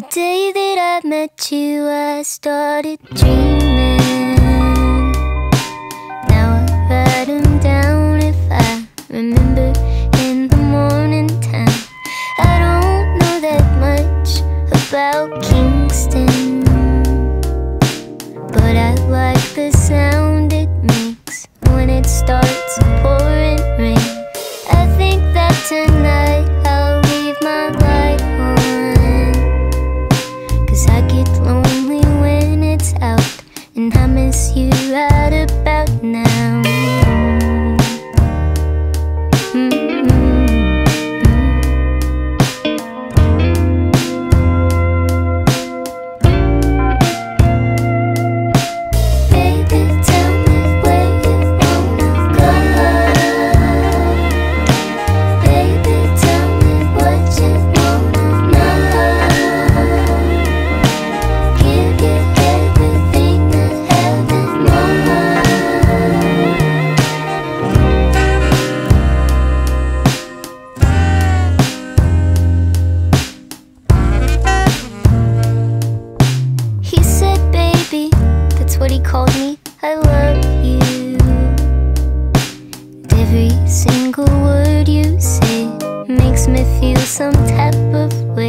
The day that I met you, I started dreaming. You right about now. what he called me I love you. Every single word you say Makes me feel some type of way.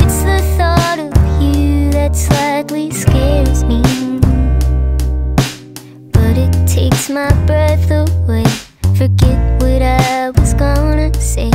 It's the thought of you that slightly scares me. But it takes my breath away. Forget what I was gonna say.